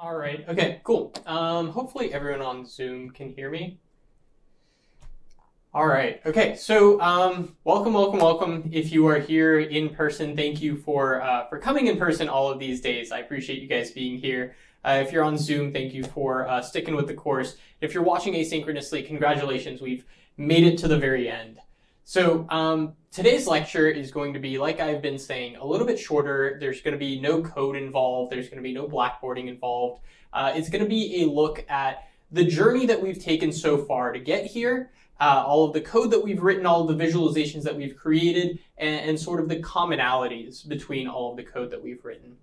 All right. Okay, cool. Um, hopefully everyone on Zoom can hear me. All right. Okay. So, um, welcome, welcome, welcome. If you are here in person, thank you for uh, for coming in person all of these days. I appreciate you guys being here. Uh, if you're on Zoom, thank you for uh, sticking with the course. If you're watching asynchronously, congratulations. We've made it to the very end. So um, today's lecture is going to be, like I've been saying, a little bit shorter. There's going to be no code involved. There's going to be no blackboarding involved. Uh, it's going to be a look at the journey that we've taken so far to get here, uh, all of the code that we've written, all of the visualizations that we've created, and, and sort of the commonalities between all of the code that we've written.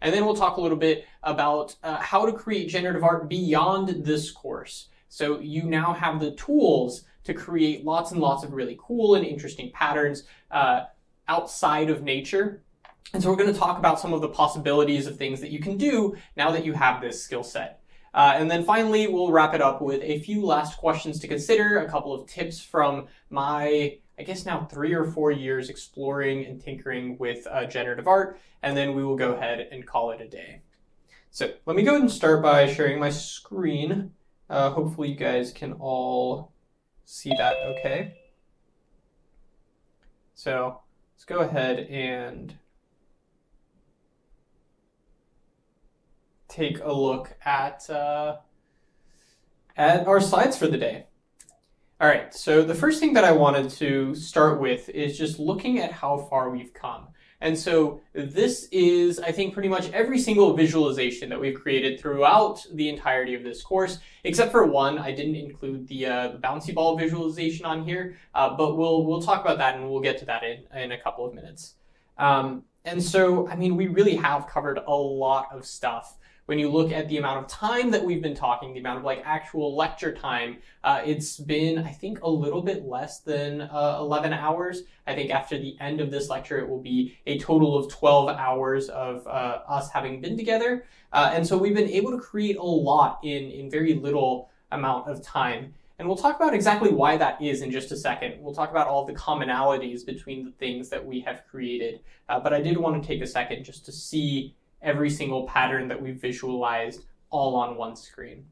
And then we'll talk a little bit about uh, how to create generative art beyond this course. So you now have the tools to create lots and lots of really cool and interesting patterns uh, outside of nature. And so we're going to talk about some of the possibilities of things that you can do now that you have this skill set. Uh, and then finally, we'll wrap it up with a few last questions to consider, a couple of tips from my, I guess now three or four years exploring and tinkering with uh, generative art, and then we will go ahead and call it a day. So let me go ahead and start by sharing my screen. Uh, hopefully you guys can all see that okay. So let's go ahead and take a look at uh, at our slides for the day. All right, so the first thing that I wanted to start with is just looking at how far we've come. And so this is, I think, pretty much every single visualization that we've created throughout the entirety of this course, except for one. I didn't include the, uh, the bouncy ball visualization on here, uh, but we'll we'll talk about that and we'll get to that in, in a couple of minutes. Um, and so, I mean, we really have covered a lot of stuff when you look at the amount of time that we've been talking, the amount of like actual lecture time, uh, it's been, I think, a little bit less than uh, 11 hours. I think after the end of this lecture, it will be a total of 12 hours of uh, us having been together. Uh, and so we've been able to create a lot in, in very little amount of time. And we'll talk about exactly why that is in just a second. We'll talk about all the commonalities between the things that we have created. Uh, but I did want to take a second just to see every single pattern that we visualized all on one screen.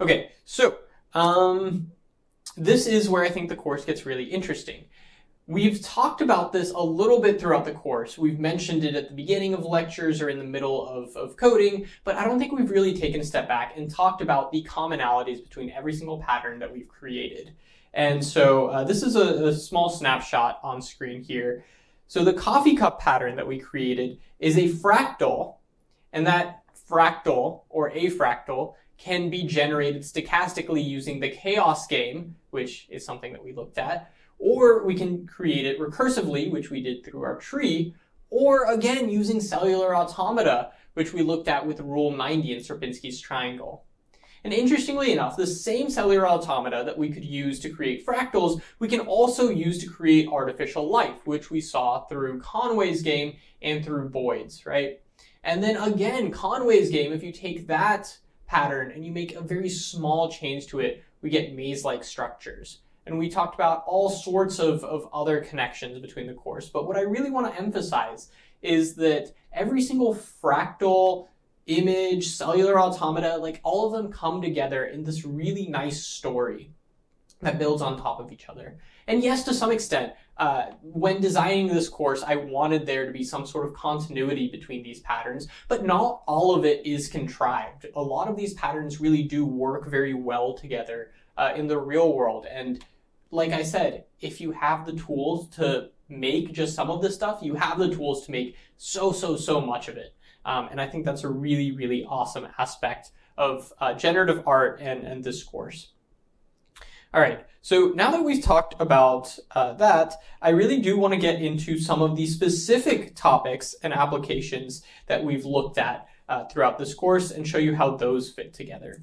Okay, so um, this is where I think the course gets really interesting. We've talked about this a little bit throughout the course. We've mentioned it at the beginning of lectures or in the middle of, of coding, but I don't think we've really taken a step back and talked about the commonalities between every single pattern that we've created. And so uh, this is a, a small snapshot on screen here. So the coffee cup pattern that we created is a fractal, and that fractal or a fractal can be generated stochastically using the chaos game, which is something that we looked at, or we can create it recursively, which we did through our tree, or again using cellular automata, which we looked at with rule 90 in Sierpinski's triangle. And interestingly enough, the same cellular automata that we could use to create fractals, we can also use to create artificial life, which we saw through Conway's game and through Boids, right? And then again, Conway's game, if you take that pattern and you make a very small change to it, we get maze-like structures. And we talked about all sorts of, of other connections between the course. But what I really want to emphasize is that every single fractal image, cellular automata, like all of them come together in this really nice story that builds on top of each other. And yes, to some extent, uh, when designing this course, I wanted there to be some sort of continuity between these patterns, but not all of it is contrived. A lot of these patterns really do work very well together uh, in the real world. And like I said, if you have the tools to make just some of this stuff, you have the tools to make so, so, so much of it. Um, and I think that's a really, really awesome aspect of uh, generative art and, and this course. All right, so now that we've talked about uh, that, I really do want to get into some of the specific topics and applications that we've looked at uh, throughout this course and show you how those fit together.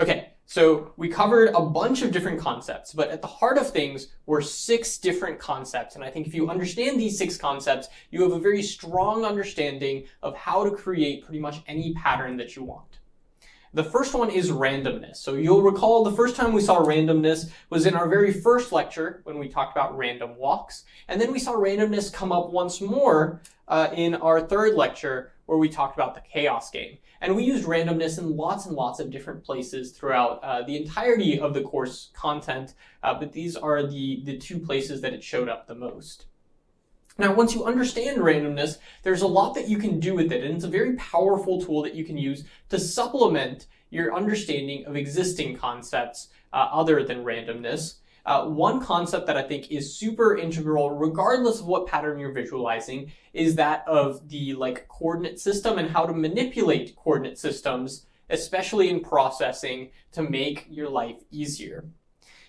Okay, so we covered a bunch of different concepts, but at the heart of things were six different concepts. And I think if you understand these six concepts, you have a very strong understanding of how to create pretty much any pattern that you want. The first one is randomness. So you'll recall the first time we saw randomness was in our very first lecture when we talked about random walks. And then we saw randomness come up once more uh, in our third lecture where we talked about the chaos game. And we used randomness in lots and lots of different places throughout uh, the entirety of the course content, uh, but these are the, the two places that it showed up the most. Now, once you understand randomness, there's a lot that you can do with it, and it's a very powerful tool that you can use to supplement your understanding of existing concepts uh, other than randomness. Uh, one concept that I think is super integral, regardless of what pattern you're visualizing, is that of the like coordinate system and how to manipulate coordinate systems, especially in processing, to make your life easier.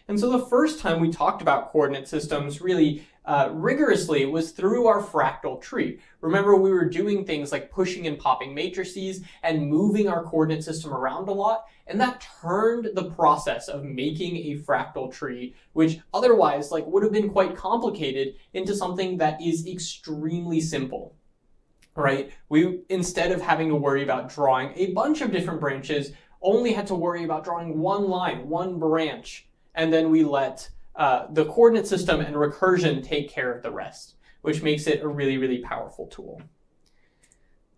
And so the first time we talked about coordinate systems really uh, rigorously was through our fractal tree. Remember, we were doing things like pushing and popping matrices and moving our coordinate system around a lot, and that turned the process of making a fractal tree, which otherwise like would have been quite complicated, into something that is extremely simple. Right? We instead of having to worry about drawing a bunch of different branches, only had to worry about drawing one line, one branch, and then we let uh, the coordinate system and recursion take care of the rest, which makes it a really, really powerful tool.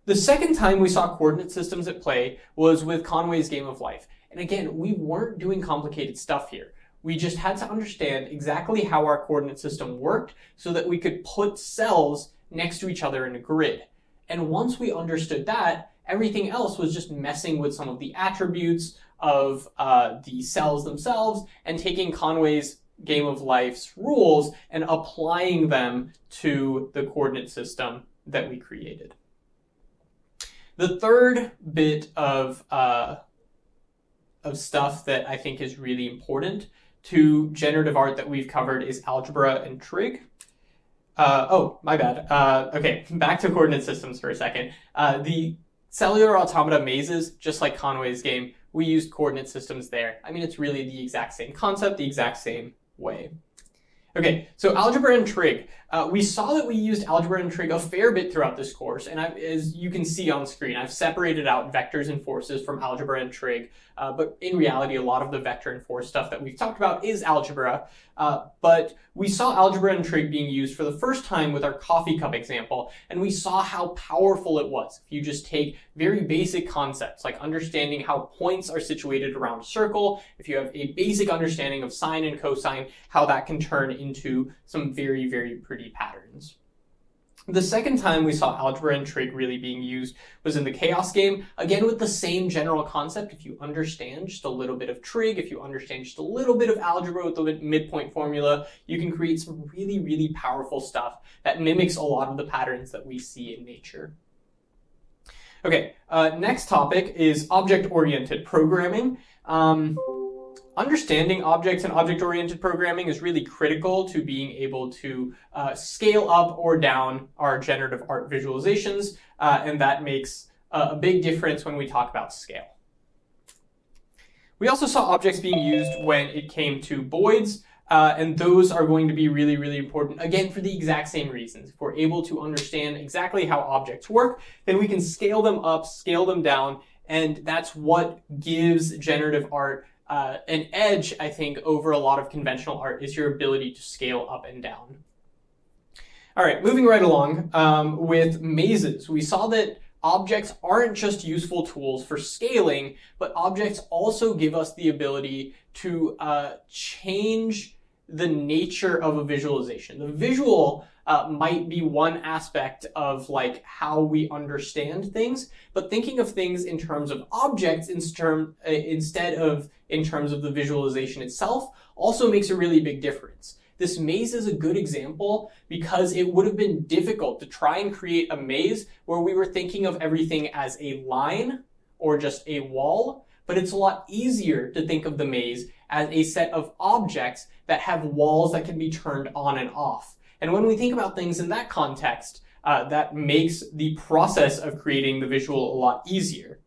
The second time we saw coordinate systems at play was with Conway's Game of Life. And again, we weren't doing complicated stuff here. We just had to understand exactly how our coordinate system worked so that we could put cells next to each other in a grid. And once we understood that, everything else was just messing with some of the attributes of uh, the cells themselves and taking Conway's Game of Life's rules and applying them to the coordinate system that we created. The third bit of, uh, of stuff that I think is really important to generative art that we've covered is algebra and trig. Uh, oh, my bad. Uh, okay, back to coordinate systems for a second. Uh, the cellular automata mazes, just like Conway's game, we used coordinate systems there. I mean, it's really the exact same concept, the exact same way. Okay, so algebra and trig. Uh, we saw that we used algebra and trig a fair bit throughout this course, and I, as you can see on screen, I've separated out vectors and forces from algebra and trig, uh, but in reality, a lot of the vector and force stuff that we've talked about is algebra, uh, but we saw algebra and trig being used for the first time with our coffee cup example, and we saw how powerful it was. If you just take very basic concepts, like understanding how points are situated around a circle, if you have a basic understanding of sine and cosine, how that can turn into some very, very pretty patterns. The second time we saw algebra and trig really being used was in the chaos game, again with the same general concept. If you understand just a little bit of trig, if you understand just a little bit of algebra with the midpoint formula, you can create some really, really powerful stuff that mimics a lot of the patterns that we see in nature. Okay, uh, next topic is object-oriented programming. Um, understanding objects and object-oriented programming is really critical to being able to uh, scale up or down our generative art visualizations, uh, and that makes a big difference when we talk about scale. We also saw objects being used when it came to Boids, uh, and those are going to be really, really important, again, for the exact same reasons. If we're able to understand exactly how objects work, then we can scale them up, scale them down, and that's what gives generative art uh, an edge, I think, over a lot of conventional art is your ability to scale up and down. All right, moving right along um, with mazes. We saw that objects aren't just useful tools for scaling, but objects also give us the ability to uh, change the nature of a visualization. The visual uh, might be one aspect of like how we understand things, but thinking of things in terms of objects in term, uh, instead of in terms of the visualization itself also makes a really big difference. This maze is a good example because it would have been difficult to try and create a maze where we were thinking of everything as a line or just a wall, but it's a lot easier to think of the maze as a set of objects that have walls that can be turned on and off. And when we think about things in that context, uh, that makes the process of creating the visual a lot easier.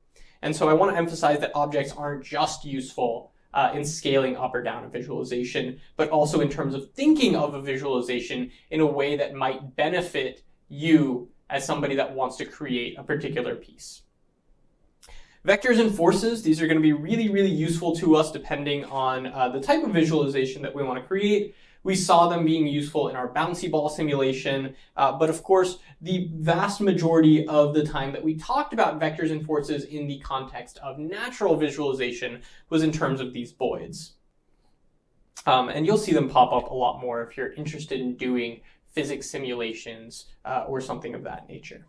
And so I want to emphasize that objects aren't just useful uh, in scaling up or down a visualization, but also in terms of thinking of a visualization in a way that might benefit you as somebody that wants to create a particular piece. Vectors and forces, these are going to be really, really useful to us depending on uh, the type of visualization that we want to create. We saw them being useful in our bouncy ball simulation, uh, but of course, the vast majority of the time that we talked about vectors and forces in the context of natural visualization was in terms of these Boids. Um, and you'll see them pop up a lot more if you're interested in doing physics simulations uh, or something of that nature.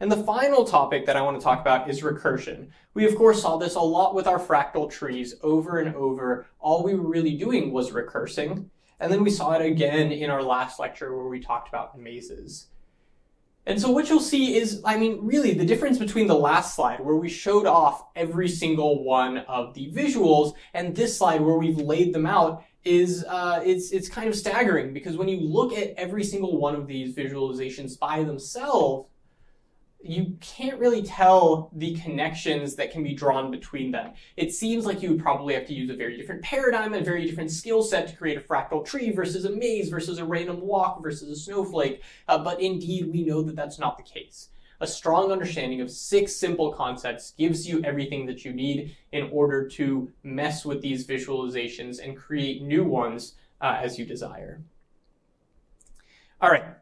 And the final topic that I want to talk about is recursion. We of course saw this a lot with our fractal trees over and over. All we were really doing was recursing. And then we saw it again in our last lecture where we talked about mazes. And so what you'll see is, I mean, really the difference between the last slide where we showed off every single one of the visuals and this slide where we've laid them out is, uh, it's, it's kind of staggering because when you look at every single one of these visualizations by themselves, you can't really tell the connections that can be drawn between them. It seems like you would probably have to use a very different paradigm, a very different skill set to create a fractal tree versus a maze versus a random walk versus a snowflake, uh, but indeed we know that that's not the case. A strong understanding of six simple concepts gives you everything that you need in order to mess with these visualizations and create new ones uh, as you desire. All right,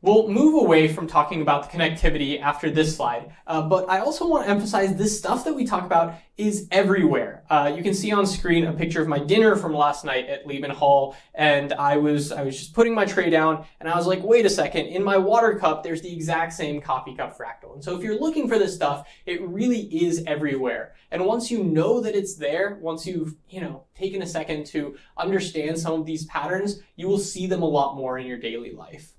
We'll move away from talking about the connectivity after this slide, uh, but I also want to emphasize this stuff that we talk about is everywhere. Uh, you can see on screen a picture of my dinner from last night at Liebman Hall, and I was I was just putting my tray down, and I was like, wait a second, in my water cup, there's the exact same coffee cup fractal. And so if you're looking for this stuff, it really is everywhere. And once you know that it's there, once you've you know taken a second to understand some of these patterns, you will see them a lot more in your daily life.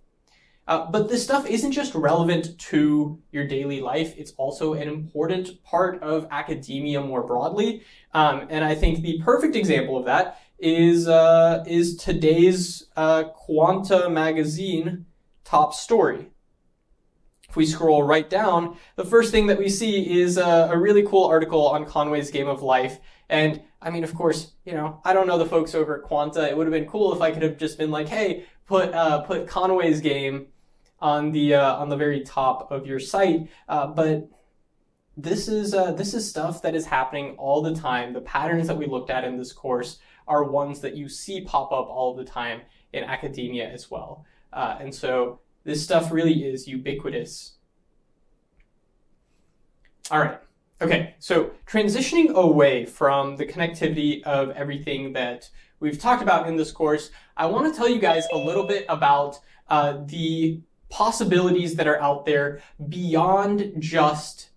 Uh, but this stuff isn't just relevant to your daily life, it's also an important part of academia more broadly. Um, and I think the perfect example of that is, uh, is today's uh, Quanta magazine top story. If we scroll right down, the first thing that we see is a, a really cool article on Conway's Game of Life. And I mean, of course, you know, I don't know the folks over at Quanta. It would have been cool if I could have just been like, hey, put uh, put Conway's game on the uh, on the very top of your site. Uh, but this is uh, this is stuff that is happening all the time. The patterns that we looked at in this course are ones that you see pop up all the time in academia as well. Uh, and so this stuff really is ubiquitous. All right. Okay, so transitioning away from the connectivity of everything that we've talked about in this course, I want to tell you guys a little bit about uh, the possibilities that are out there beyond just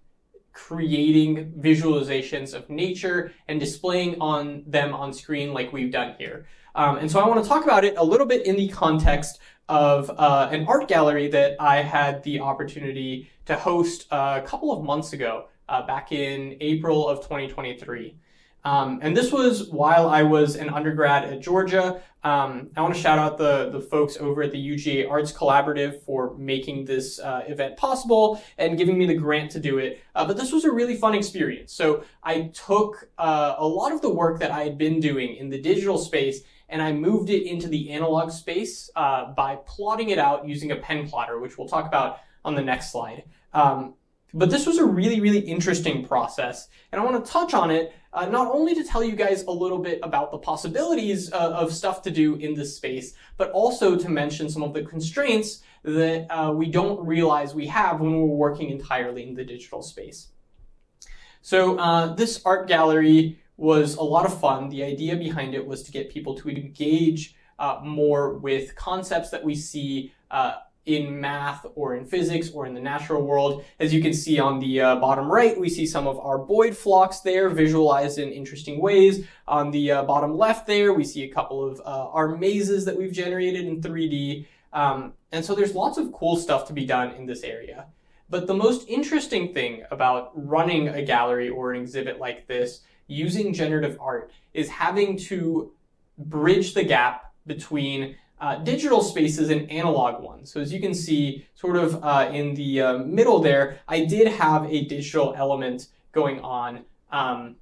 creating visualizations of nature and displaying on them on screen like we've done here. Um, and so I want to talk about it a little bit in the context of uh, an art gallery that I had the opportunity to host a couple of months ago, uh, back in April of 2023. Um, and this was while I was an undergrad at Georgia. Um, I want to shout out the, the folks over at the UGA Arts Collaborative for making this uh, event possible and giving me the grant to do it. Uh, but this was a really fun experience. So I took uh, a lot of the work that I had been doing in the digital space and I moved it into the analog space uh, by plotting it out using a pen plotter, which we'll talk about on the next slide. Um, but this was a really, really interesting process, and I want to touch on it uh, not only to tell you guys a little bit about the possibilities uh, of stuff to do in this space, but also to mention some of the constraints that uh, we don't realize we have when we're working entirely in the digital space. So uh, this art gallery was a lot of fun. The idea behind it was to get people to engage uh, more with concepts that we see uh, in math or in physics or in the natural world. As you can see on the uh, bottom right, we see some of our Boid flocks there visualized in interesting ways. On the uh, bottom left there, we see a couple of uh, our mazes that we've generated in 3D. Um, and so there's lots of cool stuff to be done in this area. But the most interesting thing about running a gallery or an exhibit like this using generative art is having to bridge the gap between uh, digital spaces and analog ones. So as you can see, sort of uh, in the uh, middle there, I did have a digital element going on, um,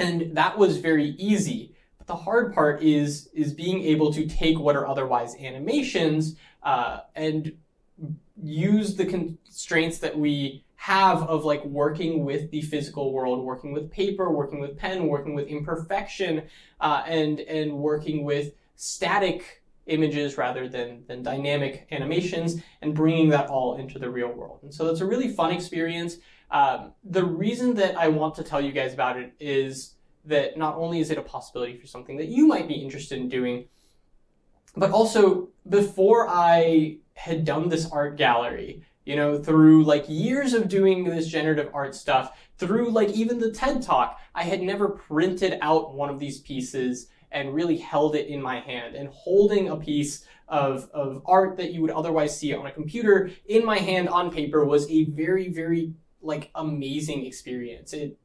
and that was very easy. But the hard part is is being able to take what are otherwise animations uh, and use the constraints that we have of like working with the physical world, working with paper, working with pen, working with imperfection, uh, and and working with static images rather than, than dynamic animations and bringing that all into the real world. And so that's a really fun experience. Um, the reason that I want to tell you guys about it is that not only is it a possibility for something that you might be interested in doing, but also before I had done this art gallery, you know, through like years of doing this generative art stuff, through like even the TED talk, I had never printed out one of these pieces and really held it in my hand. And holding a piece of, of art that you would otherwise see on a computer in my hand on paper was a very, very like amazing experience. It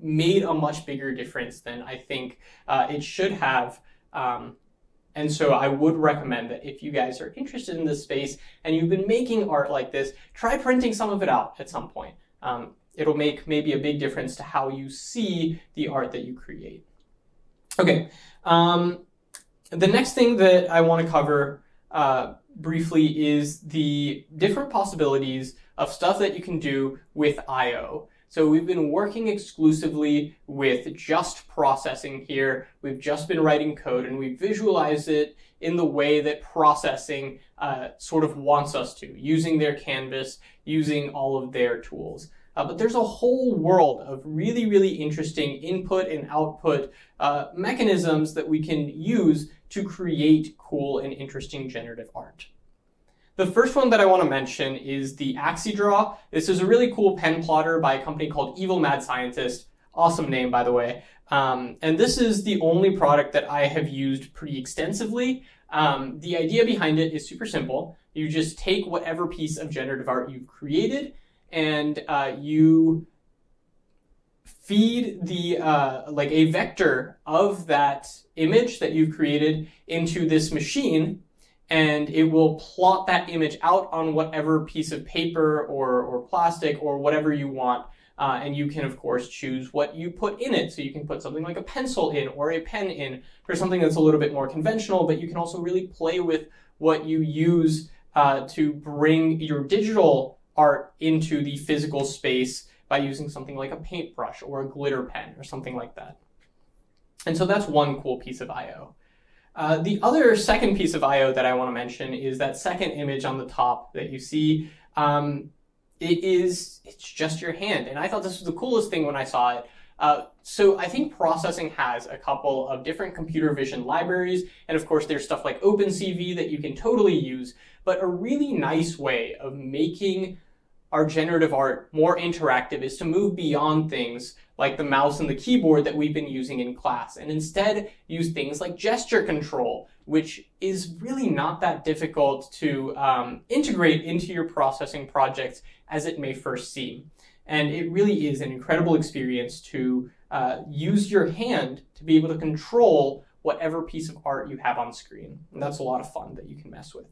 made a much bigger difference than I think uh, it should have. Um, and so I would recommend that if you guys are interested in this space and you've been making art like this, try printing some of it out at some point. Um, it'll make maybe a big difference to how you see the art that you create. Okay, um, the next thing that I want to cover uh, briefly is the different possibilities of stuff that you can do with I.O. So we've been working exclusively with just processing here. We've just been writing code and we visualize it in the way that processing uh, sort of wants us to, using their canvas, using all of their tools. Uh, but there's a whole world of really, really interesting input and output uh, mechanisms that we can use to create cool and interesting generative art. The first one that I want to mention is the AxiDraw. This is a really cool pen plotter by a company called Evil Mad Scientist. Awesome name, by the way. Um, and this is the only product that I have used pretty extensively. Um, the idea behind it is super simple. You just take whatever piece of generative art you've created and uh, you feed the uh, like a vector of that image that you've created into this machine and it will plot that image out on whatever piece of paper or, or plastic or whatever you want uh, and you can of course choose what you put in it. So you can put something like a pencil in or a pen in for something that's a little bit more conventional but you can also really play with what you use uh, to bring your digital art into the physical space by using something like a paintbrush or a glitter pen or something like that. And so that's one cool piece of I.O. Uh, the other second piece of I.O. that I want to mention is that second image on the top that you see. Um, it is, it's just your hand. And I thought this was the coolest thing when I saw it. Uh, so I think processing has a couple of different computer vision libraries, and of course there's stuff like OpenCV that you can totally use, but a really nice way of making our generative art more interactive is to move beyond things like the mouse and the keyboard that we've been using in class and instead use things like gesture control, which is really not that difficult to um, integrate into your processing projects as it may first seem. And it really is an incredible experience to uh, use your hand to be able to control whatever piece of art you have on screen. And that's a lot of fun that you can mess with.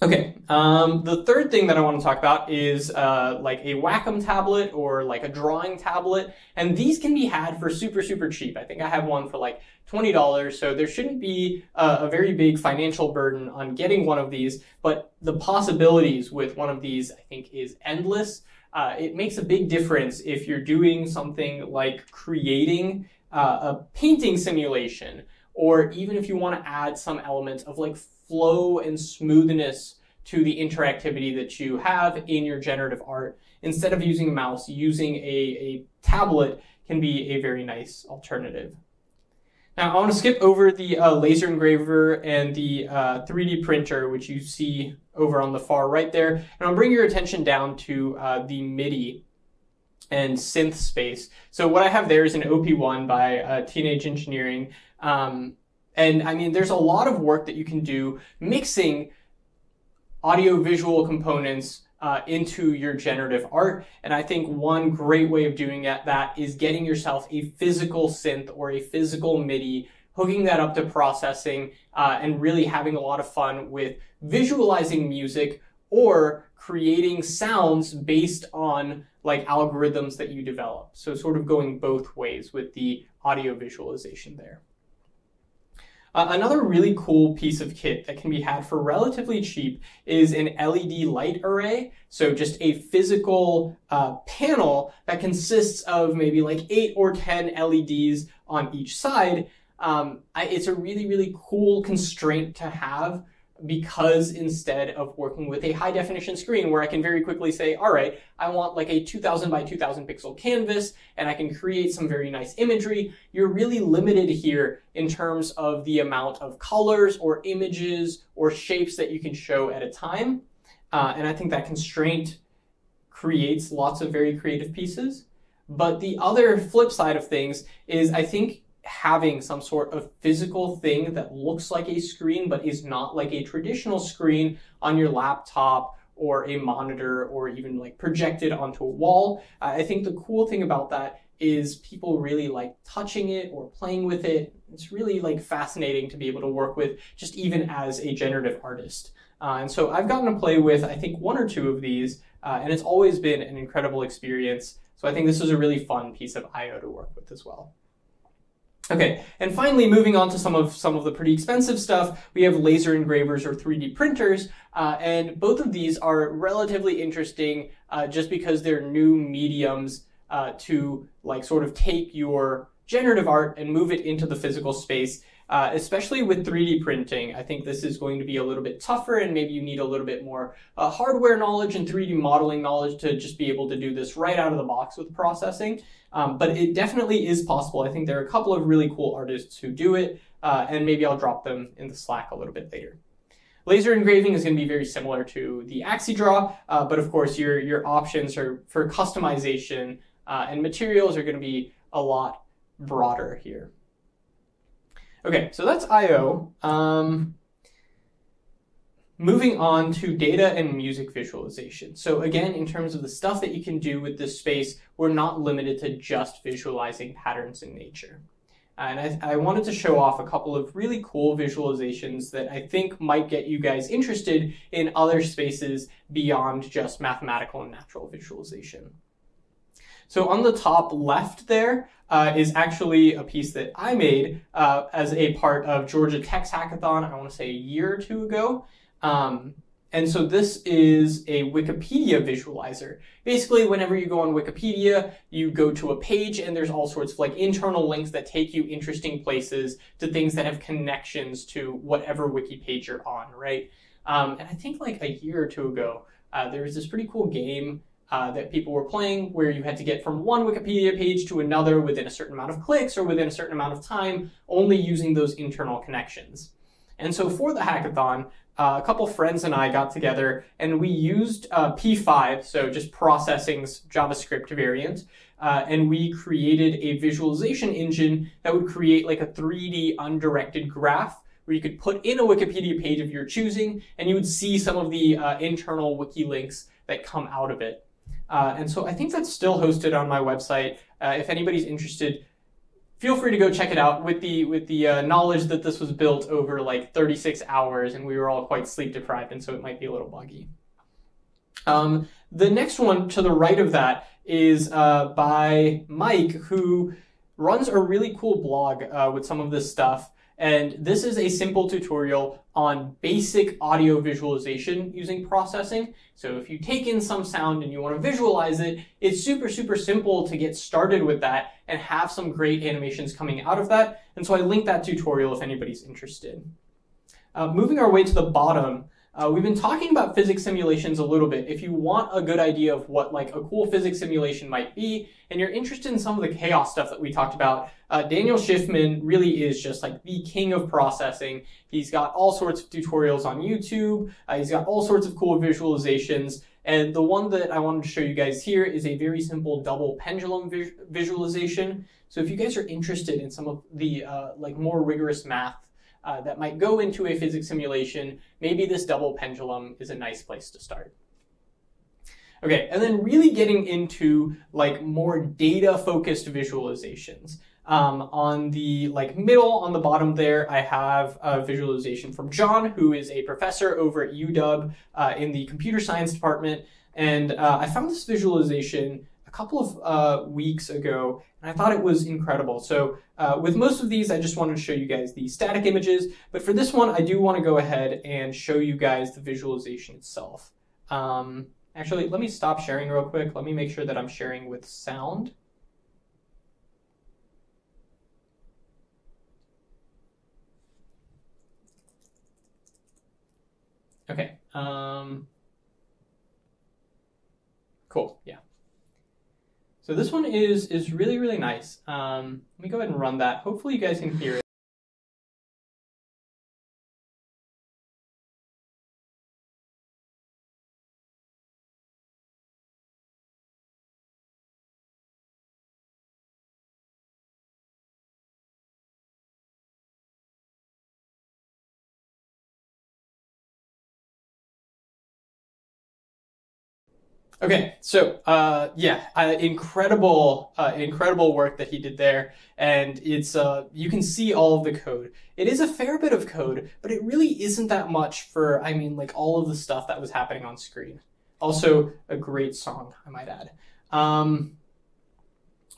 Okay, um, the third thing that I want to talk about is uh, like a Wacom tablet or like a drawing tablet, and these can be had for super, super cheap. I think I have one for like $20, so there shouldn't be a, a very big financial burden on getting one of these, but the possibilities with one of these, I think, is endless. Uh, it makes a big difference if you're doing something like creating uh, a painting simulation, or even if you want to add some element of like flow and smoothness to the interactivity that you have in your generative art. Instead of using a mouse, using a, a tablet can be a very nice alternative. Now, I want to skip over the uh, laser engraver and the uh, 3D printer, which you see over on the far right there, and I'll bring your attention down to uh, the MIDI and synth space. So what I have there is an OP1 by uh, Teenage Engineering. Um, and I mean, there's a lot of work that you can do mixing audio visual components uh, into your generative art. And I think one great way of doing that, that is getting yourself a physical synth or a physical MIDI, hooking that up to processing, uh, and really having a lot of fun with visualizing music or creating sounds based on like algorithms that you develop. So sort of going both ways with the audio visualization there. Uh, another really cool piece of kit that can be had for relatively cheap is an LED light array. So just a physical uh, panel that consists of maybe like eight or 10 LEDs on each side. um, I, it's a really, really cool constraint to have because instead of working with a high definition screen where I can very quickly say, all right, I want like a 2000 by 2000 pixel canvas and I can create some very nice imagery, you're really limited here in terms of the amount of colors or images or shapes that you can show at a time. Uh, and I think that constraint creates lots of very creative pieces. But the other flip side of things is I think having some sort of physical thing that looks like a screen but is not like a traditional screen on your laptop or a monitor or even like projected onto a wall. Uh, I think the cool thing about that is people really like touching it or playing with it. It's really like fascinating to be able to work with just even as a generative artist. Uh, and so I've gotten to play with, I think, one or two of these, uh, and it's always been an incredible experience. So I think this is a really fun piece of I.O. to work with as well. Okay, and finally, moving on to some of some of the pretty expensive stuff, we have laser engravers or 3D printers, uh, and both of these are relatively interesting uh, just because they're new mediums uh, to like sort of take your generative art and move it into the physical space. Uh, especially with 3D printing, I think this is going to be a little bit tougher, and maybe you need a little bit more uh, hardware knowledge and 3D modeling knowledge to just be able to do this right out of the box with processing. Um, but it definitely is possible. I think there are a couple of really cool artists who do it, uh, and maybe I'll drop them in the Slack a little bit later. Laser engraving is going to be very similar to the AxiDraw, uh, but of course your, your options are for customization uh, and materials are going to be a lot broader here. Okay, so that's I.O. Um, moving on to data and music visualization. So again, in terms of the stuff that you can do with this space, we're not limited to just visualizing patterns in nature. And I, I, wanted to show off a couple of really cool visualizations that I think might get you guys interested in other spaces beyond just mathematical and natural visualization. So on the top left there, uh, is actually a piece that I made uh, as a part of Georgia Tech's hackathon, I want to say a year or two ago. Um, and so this is a Wikipedia visualizer. Basically, whenever you go on Wikipedia, you go to a page and there's all sorts of like internal links that take you interesting places to things that have connections to whatever wiki page you're on, right? Um, and I think like a year or two ago, uh, there was this pretty cool game uh, that people were playing where you had to get from one Wikipedia page to another within a certain amount of clicks or within a certain amount of time, only using those internal connections. And so for the hackathon, uh, a couple friends and I got together and we used uh, P5, so just processing's JavaScript variant, uh, and we created a visualization engine that would create like a 3D undirected graph where you could put in a Wikipedia page of your choosing and you would see some of the uh, internal wiki links that come out of it. Uh, and so I think that's still hosted on my website. Uh, if anybody's interested, feel free to go check it out with the with the uh, knowledge that this was built over like 36 hours and we were all quite sleep deprived and so it might be a little buggy. Um, the next one to the right of that is uh, by Mike who runs a really cool blog uh, with some of this stuff and this is a simple tutorial on basic audio visualization using processing. So if you take in some sound and you want to visualize it, it's super, super simple to get started with that and have some great animations coming out of that. And so I link that tutorial if anybody's interested. Uh, moving our way to the bottom, uh, we've been talking about physics simulations a little bit. If you want a good idea of what like a cool physics simulation might be, and you're interested in some of the chaos stuff that we talked about, uh, Daniel Shiffman really is just like the king of processing. He's got all sorts of tutorials on YouTube. Uh, he's got all sorts of cool visualizations. And the one that I wanted to show you guys here is a very simple double pendulum vis visualization. So if you guys are interested in some of the uh, like more rigorous math uh, that might go into a physics simulation, maybe this double pendulum is a nice place to start. Okay, and then really getting into like more data focused visualizations. Um, on the like middle, on the bottom there, I have a visualization from John, who is a professor over at UW uh, in the computer science department. And uh, I found this visualization a couple of uh, weeks ago, and I thought it was incredible. So uh, with most of these, I just wanted to show you guys the static images, but for this one, I do want to go ahead and show you guys the visualization itself. Um, actually, let me stop sharing real quick. Let me make sure that I'm sharing with sound. Okay. Um, cool. Yeah. So this one is is really really nice. Um, let me go ahead and run that. Hopefully you guys can hear it. Okay, so uh, yeah, uh, incredible, uh, incredible work that he did there, and it's uh, you can see all of the code. It is a fair bit of code, but it really isn't that much for I mean like all of the stuff that was happening on screen. Also, a great song, I might add. Um,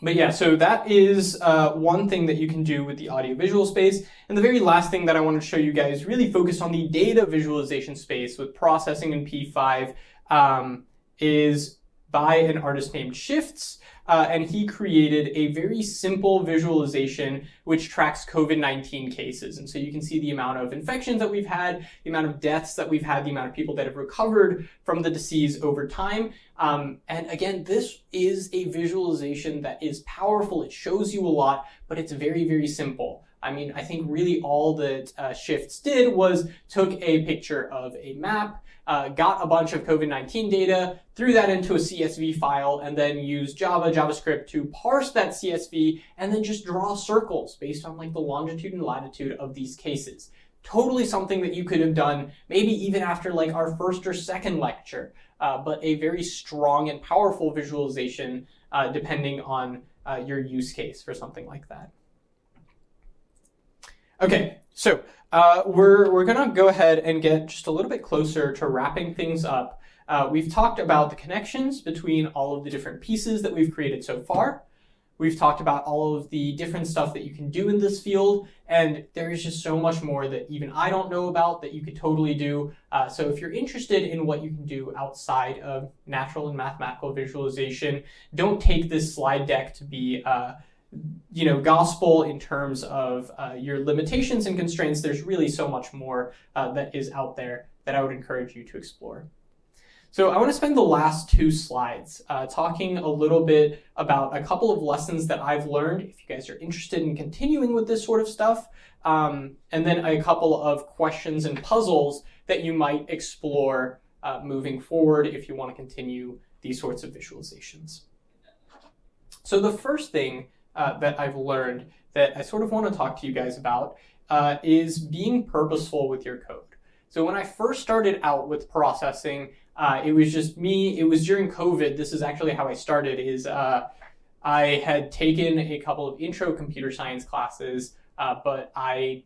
but yeah, so that is uh, one thing that you can do with the audiovisual space. And the very last thing that I want to show you guys really focus on the data visualization space with processing in P5. Um, is by an artist named Shifts, uh, and he created a very simple visualization which tracks COVID 19 cases. And so you can see the amount of infections that we've had, the amount of deaths that we've had, the amount of people that have recovered from the disease over time. Um, and again, this is a visualization that is powerful. It shows you a lot, but it's very, very simple. I mean, I think really all that uh, Shifts did was took a picture of a map, uh, got a bunch of COVID-19 data, threw that into a CSV file, and then used Java, JavaScript to parse that CSV and then just draw circles based on like the longitude and latitude of these cases. Totally something that you could have done maybe even after like our first or second lecture, uh, but a very strong and powerful visualization uh, depending on uh, your use case for something like that. Okay, so uh, we're, we're going to go ahead and get just a little bit closer to wrapping things up. Uh, we've talked about the connections between all of the different pieces that we've created so far. We've talked about all of the different stuff that you can do in this field, and there is just so much more that even I don't know about that you could totally do. Uh, so if you're interested in what you can do outside of natural and mathematical visualization, don't take this slide deck to be uh, you know, gospel in terms of uh, your limitations and constraints, there's really so much more uh, that is out there that I would encourage you to explore. So I want to spend the last two slides uh, talking a little bit about a couple of lessons that I've learned, if you guys are interested in continuing with this sort of stuff, um, and then a couple of questions and puzzles that you might explore uh, moving forward if you want to continue these sorts of visualizations. So the first thing uh, that I've learned that I sort of want to talk to you guys about uh, is being purposeful with your code. So when I first started out with processing, uh, it was just me. It was during COVID. This is actually how I started. Is uh, I had taken a couple of intro computer science classes, uh, but I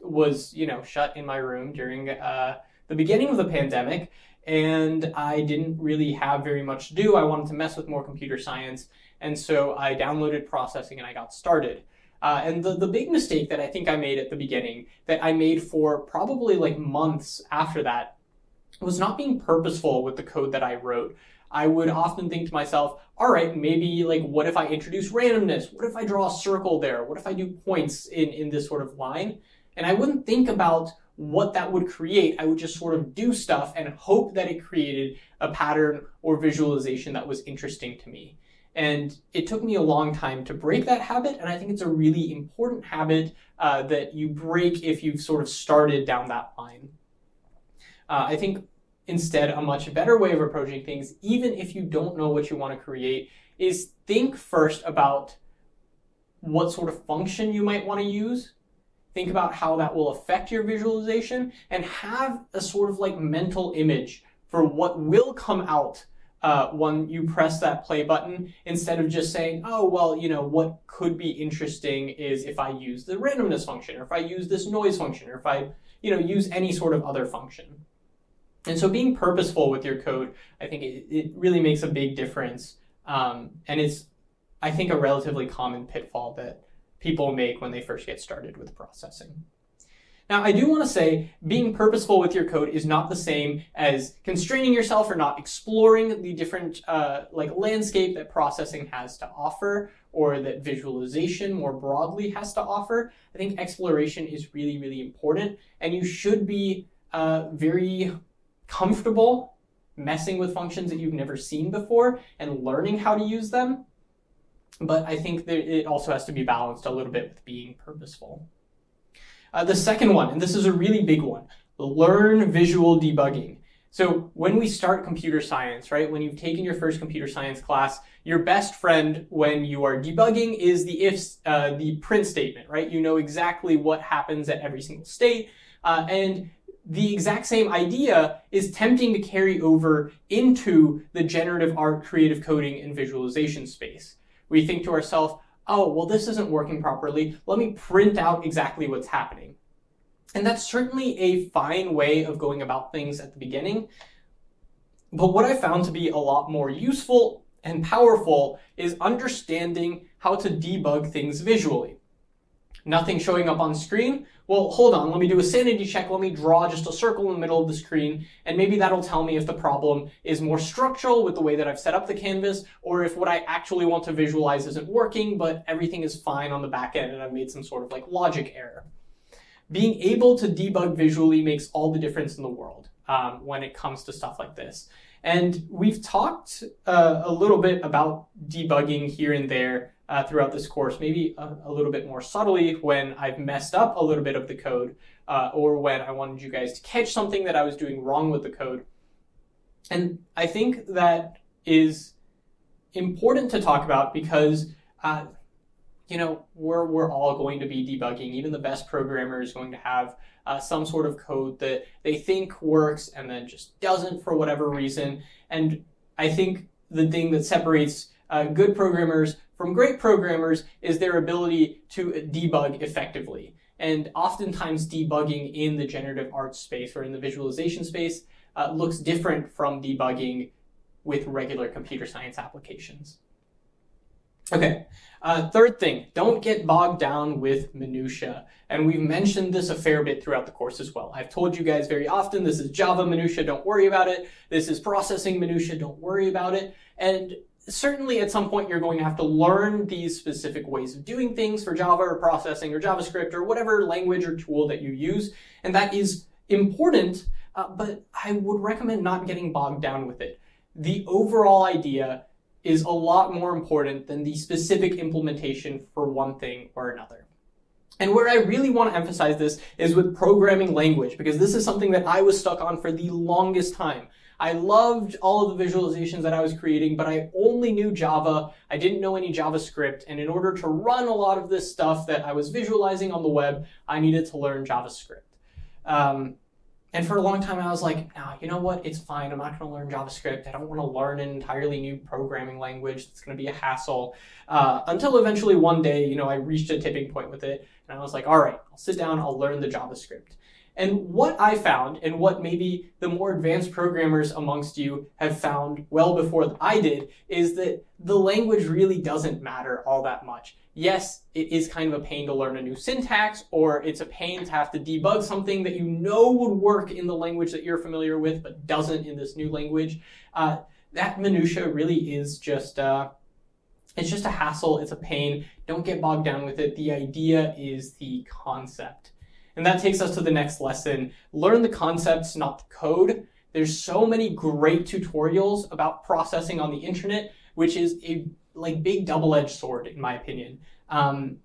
was you know shut in my room during uh, the beginning of the pandemic, and I didn't really have very much to do. I wanted to mess with more computer science, and so I downloaded processing and I got started. Uh, and the, the big mistake that I think I made at the beginning, that I made for probably like months after that, was not being purposeful with the code that I wrote. I would often think to myself, all right, maybe like what if I introduce randomness? What if I draw a circle there? What if I do points in, in this sort of line? And I wouldn't think about what that would create. I would just sort of do stuff and hope that it created a pattern or visualization that was interesting to me. And it took me a long time to break that habit, and I think it's a really important habit uh, that you break if you've sort of started down that line. Uh, I think instead, a much better way of approaching things, even if you don't know what you want to create, is think first about what sort of function you might want to use. Think about how that will affect your visualization and have a sort of like mental image for what will come out uh, when you press that play button instead of just saying, oh, well, you know, what could be interesting is if I use the randomness function or if I use this noise function or if I, you know, use any sort of other function. And so being purposeful with your code, I think it, it really makes a big difference. Um, and it's, I think, a relatively common pitfall that people make when they first get started with processing. Now, I do want to say being purposeful with your code is not the same as constraining yourself or not exploring the different uh, like landscape that processing has to offer or that visualization more broadly has to offer. I think exploration is really, really important and you should be uh, very comfortable messing with functions that you've never seen before and learning how to use them. But I think that it also has to be balanced a little bit with being purposeful. Uh, the second one, and this is a really big one, learn visual debugging. So when we start computer science, right, when you've taken your first computer science class, your best friend when you are debugging is the if, uh, the print statement, right? You know exactly what happens at every single state, uh, and the exact same idea is tempting to carry over into the generative art, creative coding, and visualization space. We think to ourselves, oh, well, this isn't working properly. Let me print out exactly what's happening. And that's certainly a fine way of going about things at the beginning. But what I found to be a lot more useful and powerful is understanding how to debug things visually. Nothing showing up on screen? Well, hold on, let me do a sanity check. Let me draw just a circle in the middle of the screen, and maybe that'll tell me if the problem is more structural with the way that I've set up the canvas, or if what I actually want to visualize isn't working, but everything is fine on the back end and I've made some sort of like logic error being able to debug visually makes all the difference in the world um, when it comes to stuff like this. And we've talked uh, a little bit about debugging here and there uh, throughout this course, maybe a, a, little bit more subtly when I've messed up a little bit of the code uh, or when I wanted you guys to catch something that I was doing wrong with the code. And I think that is important to talk about because uh, you know, we're, we're all going to be debugging. Even the best programmer is going to have uh, some sort of code that they think works and then just doesn't for whatever reason. And I think the thing that separates uh, good programmers from great programmers is their ability to debug effectively. And oftentimes, debugging in the generative art space or in the visualization space uh, looks different from debugging with regular computer science applications. Okay, uh, third thing, don't get bogged down with minutia. And we've mentioned this a fair bit throughout the course as well. I've told you guys very often, this is Java minutia, don't worry about it. This is processing minutia, don't worry about it. And certainly at some point you're going to have to learn these specific ways of doing things for Java or processing or JavaScript or whatever language or tool that you use. And that is important, uh, but I would recommend not getting bogged down with it. The overall idea is a lot more important than the specific implementation for one thing or another. And where I really want to emphasize this is with programming language, because this is something that I was stuck on for the longest time. I loved all of the visualizations that I was creating, but I only knew Java. I didn't know any JavaScript. And in order to run a lot of this stuff that I was visualizing on the web, I needed to learn JavaScript. Um, and for a long time, I was like, no, you know what? It's fine. I'm not going to learn JavaScript. I don't want to learn an entirely new programming language. It's going to be a hassle. Uh, until eventually one day, you know, I reached a tipping point with it. And I was like, all right, I'll sit down. I'll learn the JavaScript. And what I found, and what maybe the more advanced programmers amongst you have found well before I did, is that the language really doesn't matter all that much yes, it is kind of a pain to learn a new syntax, or it's a pain to have to debug something that you know would work in the language that you're familiar with, but doesn't in this new language. Uh, that minutia really is just uh, it's just a hassle. It's a pain. Don't get bogged down with it. The idea is the concept. And that takes us to the next lesson. Learn the concepts, not the code. There's so many great tutorials about processing on the internet, which is a like big double-edged sword, in my opinion. Um,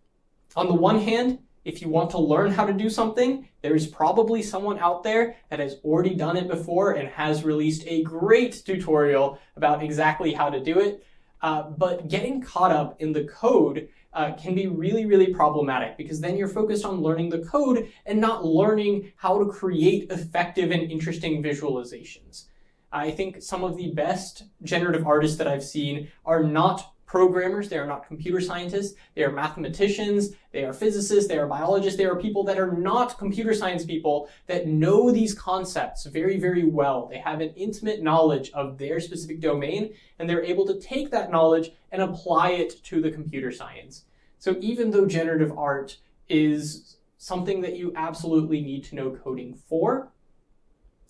on the one hand, if you want to learn how to do something, there is probably someone out there that has already done it before and has released a great tutorial about exactly how to do it. Uh, but getting caught up in the code uh, can be really, really problematic because then you're focused on learning the code and not learning how to create effective and interesting visualizations. I think some of the best generative artists that I've seen are not programmers, they are not computer scientists, they are mathematicians, they are physicists, they are biologists, they are people that are not computer science people that know these concepts very, very well. They have an intimate knowledge of their specific domain, and they're able to take that knowledge and apply it to the computer science. So even though generative art is something that you absolutely need to know coding for,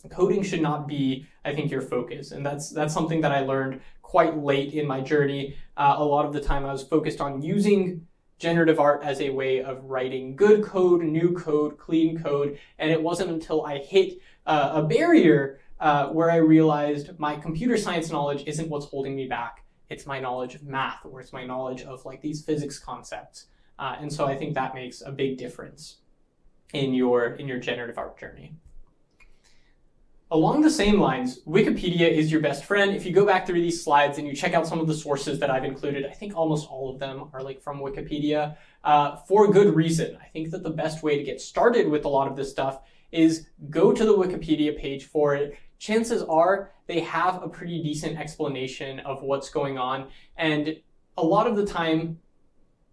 coding should not be, I think, your focus. And that's that's something that I learned quite late in my journey. Uh, a lot of the time I was focused on using generative art as a way of writing good code, new code, clean code. And it wasn't until I hit uh, a barrier uh, where I realized my computer science knowledge isn't what's holding me back. It's my knowledge of math, or it's my knowledge of like these physics concepts. Uh, and so I think that makes a big difference in your in your generative art journey. Along the same lines, Wikipedia is your best friend. If you go back through these slides and you check out some of the sources that I've included, I think almost all of them are like from Wikipedia uh, for good reason. I think that the best way to get started with a lot of this stuff is go to the Wikipedia page for it. Chances are they have a pretty decent explanation of what's going on. And a lot of the time,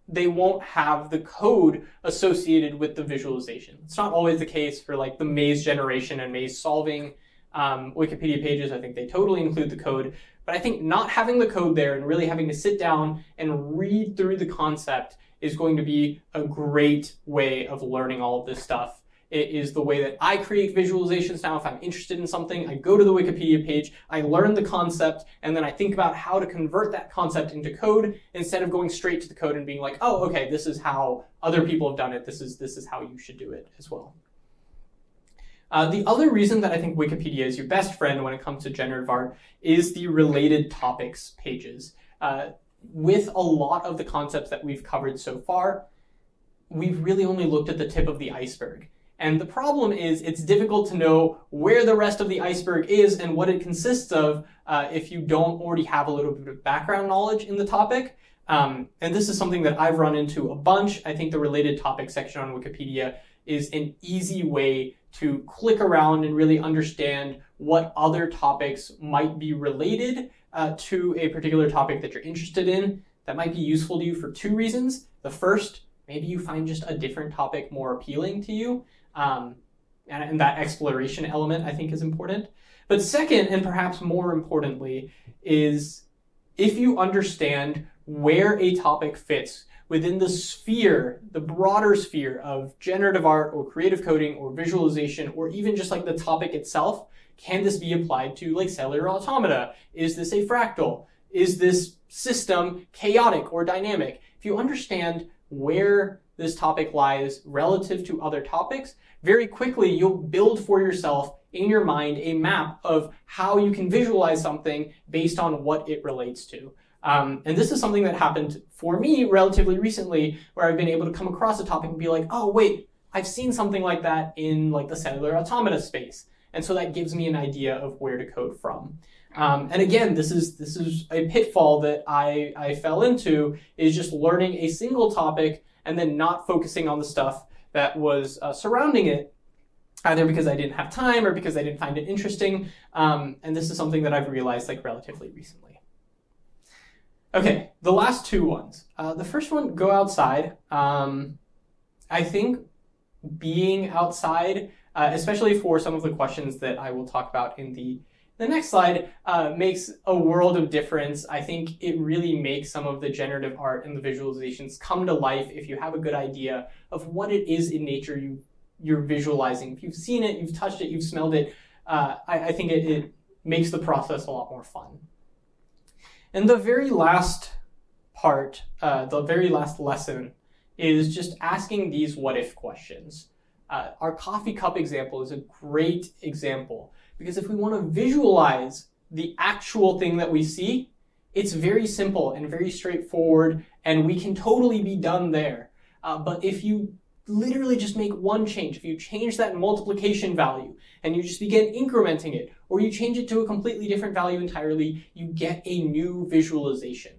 they won't have the code associated with the visualization. It's not always the case for like the maze generation and maze solving um, Wikipedia pages. I think they totally include the code. But I think not having the code there and really having to sit down and read through the concept is going to be a great way of learning all of this stuff. It is the way that I create visualizations now. If I'm interested in something, I go to the Wikipedia page, I learn the concept, and then I think about how to convert that concept into code instead of going straight to the code and being like, oh, okay, this is how other people have done it. This is this is how you should do it as well. Uh, the other reason that I think Wikipedia is your best friend when it comes to generative art is the related topics pages. Uh, with a lot of the concepts that we've covered so far, we've really only looked at the tip of the iceberg. And the problem is it's difficult to know where the rest of the iceberg is and what it consists of uh, if you don't already have a little bit of background knowledge in the topic. Um, and this is something that I've run into a bunch. I think the related topics section on Wikipedia is an easy way to click around and really understand what other topics might be related uh, to a particular topic that you're interested in. That might be useful to you for two reasons. The first, maybe you find just a different topic more appealing to you. Um, and, and that exploration element, I think, is important. But second, and perhaps more importantly, is if you understand where a topic fits within the sphere, the broader sphere of generative art or creative coding or visualization or even just like the topic itself, can this be applied to like cellular automata? Is this a fractal? Is this system chaotic or dynamic? If you understand where this topic lies relative to other topics, very quickly you'll build for yourself in your mind a map of how you can visualize something based on what it relates to. Um, and this is something that happened for me relatively recently, where I've been able to come across a topic and be like, oh, wait, I've seen something like that in like the cellular automata space. And so that gives me an idea of where to code from. Um, and again, this is this is a pitfall that I, I fell into is just learning a single topic and then not focusing on the stuff that was uh, surrounding it, either because I didn't have time or because I didn't find it interesting. Um, and this is something that I've realized like relatively recently. Okay, the last two ones. Uh, the first one, go outside. Um, I think being outside, uh, especially for some of the questions that I will talk about in the the next slide, uh, makes a world of difference. I think it really makes some of the generative art and the visualizations come to life if you have a good idea of what it is in nature you you're visualizing. If you've seen it, you've touched it, you've smelled it, uh, I, I think it, it makes the process a lot more fun. And the very last part, uh, the very last lesson, is just asking these what if questions. Uh, our coffee cup example is a great example because if we want to visualize the actual thing that we see, it's very simple and very straightforward, and we can totally be done there. Uh, but if you literally just make one change. If you change that multiplication value and you just begin incrementing it, or you change it to a completely different value entirely, you get a new visualization.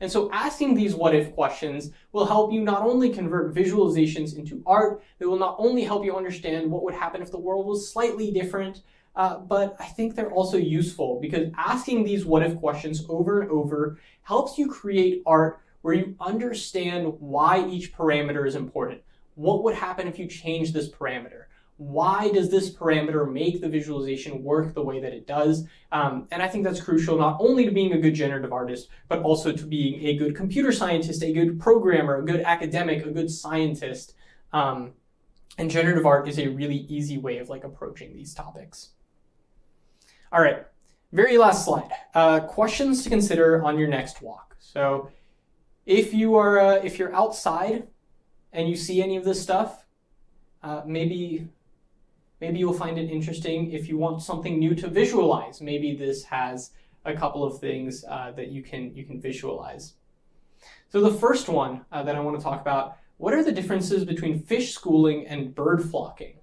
And so asking these what if questions will help you not only convert visualizations into art, they will not only help you understand what would happen if the world was slightly different, uh, but I think they're also useful because asking these what if questions over and over helps you create art where you understand why each parameter is important what would happen if you change this parameter? Why does this parameter make the visualization work the way that it does? Um, and I think that's crucial not only to being a good generative artist, but also to being a good computer scientist, a good programmer, a good academic, a good scientist. Um, and generative art is a really easy way of like approaching these topics. All right, very last slide. Uh, questions to consider on your next walk. So if you are uh, if you're outside and you see any of this stuff, uh, maybe Maybe you'll find it interesting if you want something new to visualize. Maybe this has a couple of things uh, that you can you can visualize. So the first one uh, that I want to talk about, what are the differences between fish schooling and bird flocking?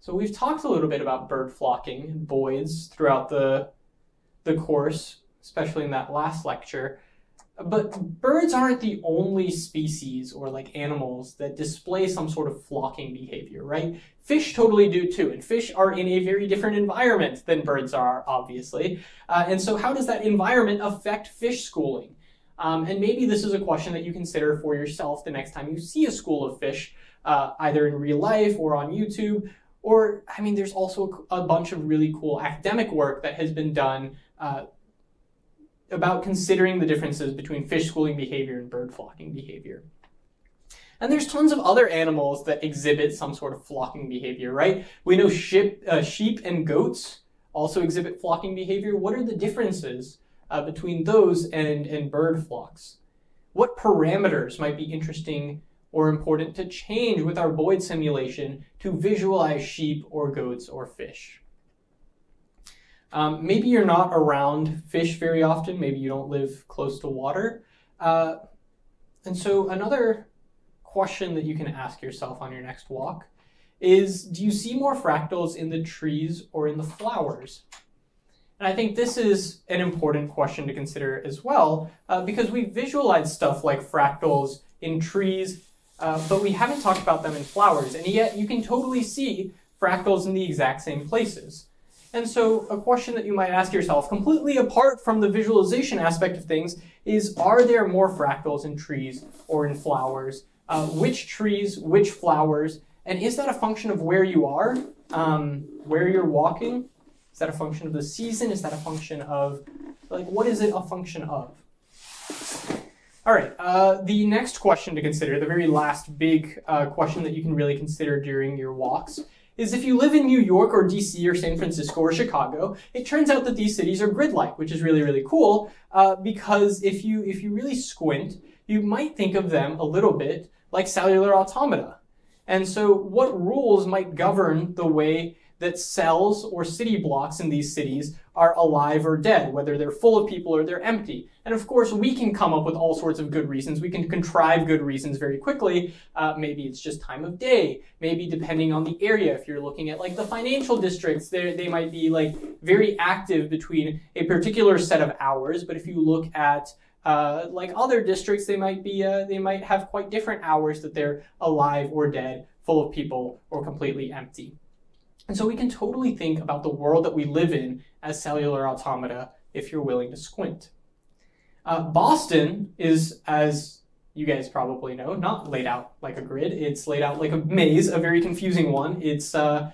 So we've talked a little bit about bird flocking and boids throughout the the course, especially in that last lecture. But birds aren't the only species or like animals that display some sort of flocking behavior, right? Fish totally do too, and fish are in a very different environment than birds are, obviously. Uh, and so, how does that environment affect fish schooling? Um, and maybe this is a question that you consider for yourself the next time you see a school of fish, uh, either in real life or on YouTube. Or, I mean, there's also a bunch of really cool academic work that has been done uh, about considering the differences between fish schooling behavior and bird flocking behavior. And there's tons of other animals that exhibit some sort of flocking behavior, right? We know sheep, uh, sheep and goats also exhibit flocking behavior. What are the differences uh, between those and, and bird flocks? What parameters might be interesting or important to change with our Boid simulation to visualize sheep or goats or fish? Um, maybe you're not around fish very often. Maybe you don't live close to water. Uh, and so, another question that you can ask yourself on your next walk is Do you see more fractals in the trees or in the flowers? And I think this is an important question to consider as well, uh, because we visualize stuff like fractals in trees, uh, but we haven't talked about them in flowers. And yet, you can totally see fractals in the exact same places. And so, a question that you might ask yourself, completely apart from the visualization aspect of things, is are there more fractals in trees or in flowers? Uh, which trees, which flowers, and is that a function of where you are, um, where you're walking? Is that a function of the season? Is that a function of, like, what is it a function of? All right, uh, the next question to consider, the very last big uh, question that you can really consider during your walks, is if you live in New York or DC or San Francisco or Chicago, it turns out that these cities are grid-like, which is really, really cool, uh, because if you, if you really squint, you might think of them a little bit like cellular automata. And so what rules might govern the way that cells or city blocks in these cities are alive or dead, whether they're full of people or they're empty. And of course, we can come up with all sorts of good reasons. We can contrive good reasons very quickly. Uh, maybe it's just time of day. Maybe depending on the area, if you're looking at like the financial districts, they might be like very active between a particular set of hours. But if you look at uh, like other districts, they might be uh, they might have quite different hours that they're alive or dead, full of people, or completely empty. And so we can totally think about the world that we live in as cellular automata if you're willing to squint. Uh, Boston is, as you guys probably know, not laid out like a grid. It's laid out like a maze, a very confusing one. It's uh,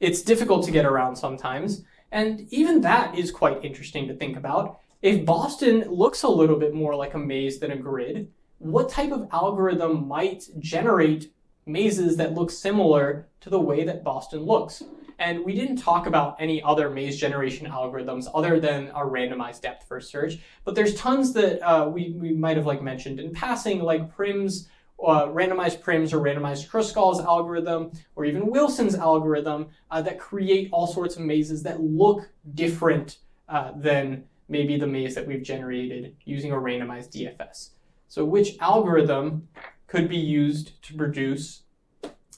it's difficult to get around sometimes, and even that is quite interesting to think about. If Boston looks a little bit more like a maze than a grid, what type of algorithm might generate mazes that look similar to the way that Boston looks. And we didn't talk about any other maze generation algorithms other than our randomized depth first search, but there's tons that uh, we, we might have like mentioned in passing, like Prim's uh, randomized Prim's or randomized Kruskal's algorithm, or even Wilson's algorithm uh, that create all sorts of mazes that look different uh, than maybe the maze that we've generated using a randomized DFS. So which algorithm could be used to produce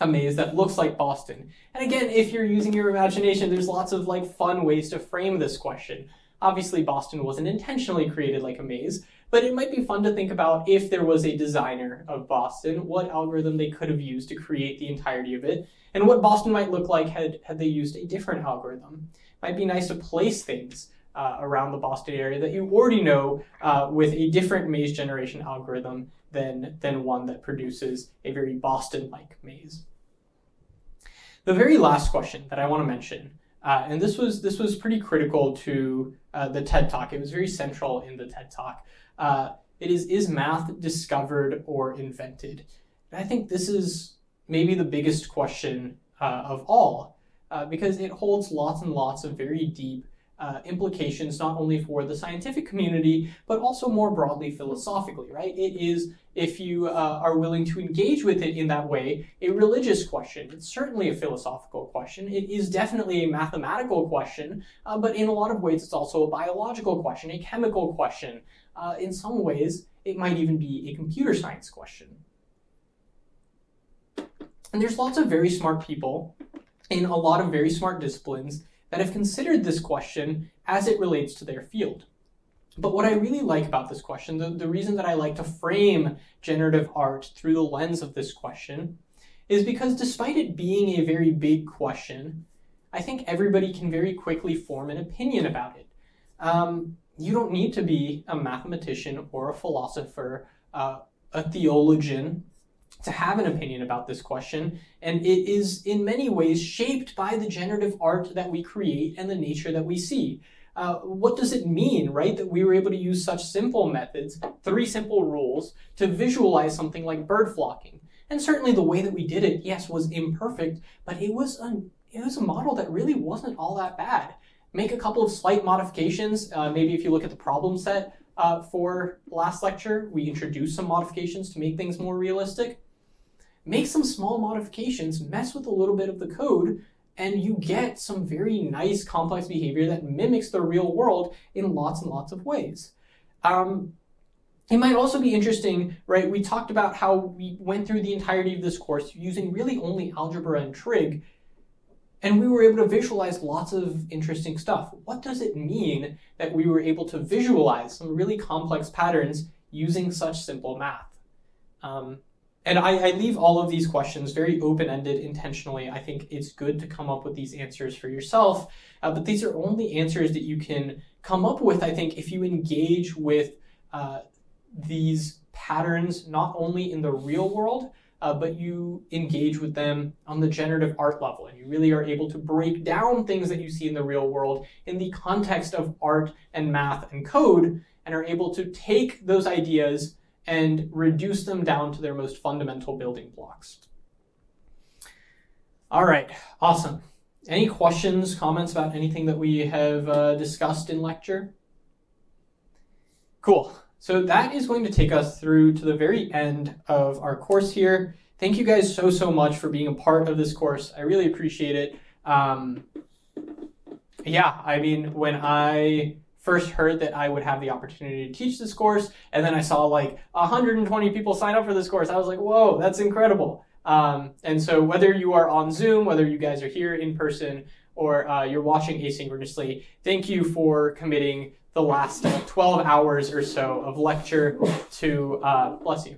a maze that looks like Boston. And again, if you're using your imagination, there's lots of like fun ways to frame this question. Obviously, Boston wasn't intentionally created like a maze, but it might be fun to think about if there was a designer of Boston, what algorithm they could have used to create the entirety of it, and what Boston might look like had, had they used a different algorithm. It might be nice to place things uh, around the Boston area that you already know uh, with a different maze generation algorithm than, than one that produces a very Boston-like maze. The very last question that I want to mention, uh, and this was this was pretty critical to uh, the TED Talk. It was very central in the TED Talk. Uh, it is is math discovered or invented? And I think this is maybe the biggest question uh, of all uh, because it holds lots and lots of very deep uh, implications not only for the scientific community, but also more broadly philosophically, right? It is, if you uh, are willing to engage with it in that way, a religious question. It's certainly a philosophical question. It is definitely a mathematical question, uh, but in a lot of ways, it's also a biological question, a chemical question. Uh, in some ways, it might even be a computer science question. And there's lots of very smart people in a lot of very smart disciplines that have considered this question as it relates to their field. But what I really like about this question, the, the reason that I like to frame generative art through the lens of this question, is because despite it being a very big question, I think everybody can very quickly form an opinion about it. Um, you don't need to be a mathematician or a philosopher, uh, a theologian, to have an opinion about this question, and it is in many ways shaped by the generative art that we create and the nature that we see. Uh, what does it mean, right, that we were able to use such simple methods, three simple rules, to visualize something like bird flocking? And certainly the way that we did it, yes, was imperfect, but it was a, it was a model that really wasn't all that bad. Make a couple of slight modifications, uh, maybe if you look at the problem set uh, for last lecture, we introduced some modifications to make things more realistic make some small modifications, mess with a little bit of the code, and you get some very nice complex behavior that mimics the real world in lots and lots of ways. Um, it might also be interesting, right? We talked about how we went through the entirety of this course using really only algebra and trig, and we were able to visualize lots of interesting stuff. What does it mean that we were able to visualize some really complex patterns using such simple math? Um, and I, I, leave all of these questions very open ended intentionally. I think it's good to come up with these answers for yourself, uh, but these are only answers that you can come up with, I think, if you engage with uh, these patterns not only in the real world, uh, but you engage with them on the generative art level. And you really are able to break down things that you see in the real world in the context of art and math and code, and are able to take those ideas and reduce them down to their most fundamental building blocks. All right, awesome. Any questions, comments about anything that we have uh, discussed in lecture? Cool. So that is going to take us through to the very end of our course here. Thank you guys so, so much for being a part of this course. I really appreciate it. Um, yeah, I mean, when I first heard that I would have the opportunity to teach this course, and then I saw like 120 people sign up for this course. I was like, whoa, that's incredible. Um, and so whether you are on Zoom, whether you guys are here in person, or uh, you're watching asynchronously, thank you for committing the last uh, 12 hours or so of lecture to, uh, bless you,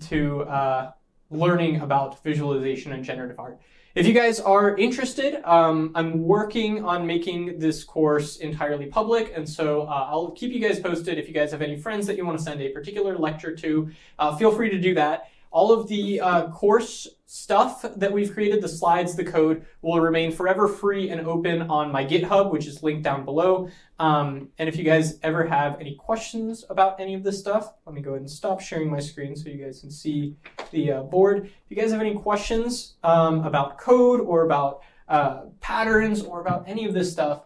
to uh, learning about visualization and generative art. If you guys are interested, um, I'm working on making this course entirely public, and so uh, I'll keep you guys posted. If you guys have any friends that you want to send a particular lecture to, uh, feel free to do that. All of the uh, course stuff that we've created, the slides, the code, will remain forever free and open on my GitHub, which is linked down below. Um, and if you guys ever have any questions about any of this stuff, let me go ahead and stop sharing my screen so you guys can see the uh, board. If you guys have any questions um, about code or about uh, patterns or about any of this stuff,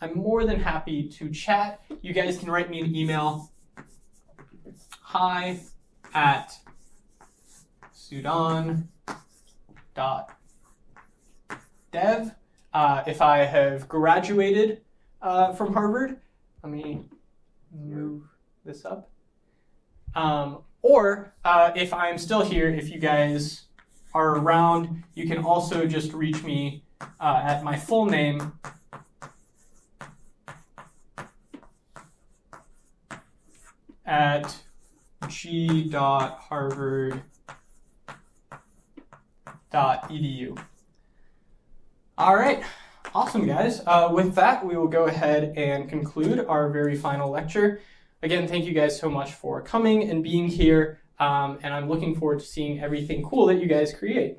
I'm more than happy to chat. You guys can write me an email, hi at sudhan.dev. Uh, if I have graduated uh, from Harvard, let me move this up. Um, or uh, if I'm still here, if you guys are around, you can also just reach me uh, at my full name. at g.harvard edu. All right, awesome, guys. Uh, with that, we will go ahead and conclude our very final lecture. Again, thank you guys so much for coming and being here, um, and I'm looking forward to seeing everything cool that you guys create.